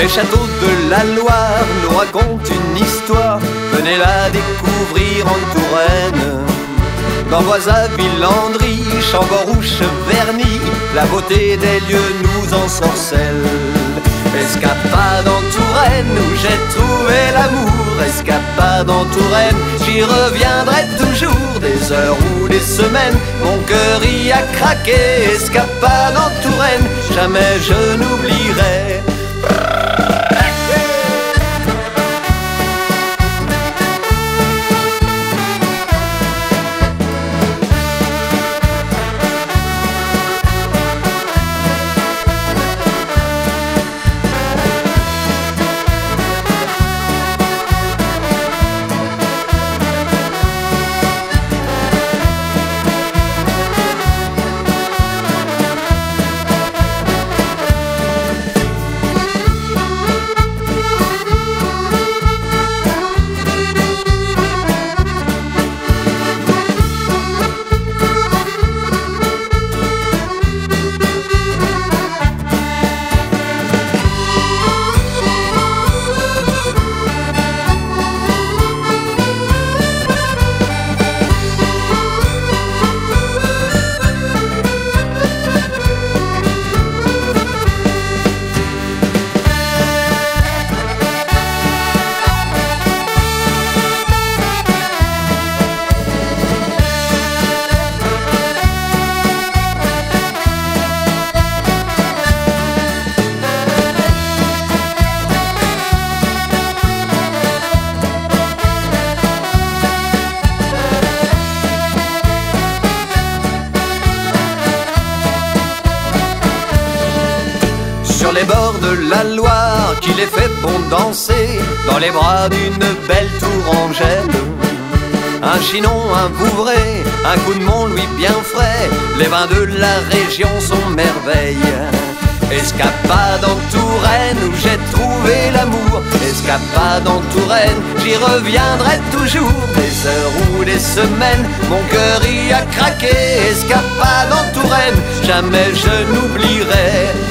Les châteaux de la Loire nous racontent une histoire, venez la découvrir en Touraine. D'Amboise Villandry, Chamborouche, Verny, la beauté des lieux nous ensorcelle. Escapade en Touraine où j'ai trouvé l'amour, escapade en Touraine, j'y reviendrai toujours, des heures ou des semaines, mon cœur y a craqué, escapade en Touraine, jamais je n'oublierai. Les bords de la Loire, qu'il est fait bon danser, dans les bras d'une belle tourangelle. Un chinon, un bourré, un coup de Mont-Louis bien frais, les vins de la région sont merveilles. Escapade en Touraine où j'ai trouvé l'amour, escapade en Touraine, j'y reviendrai toujours, des heures ou des semaines, mon cœur y a craqué, escapade en Touraine, jamais je n'oublierai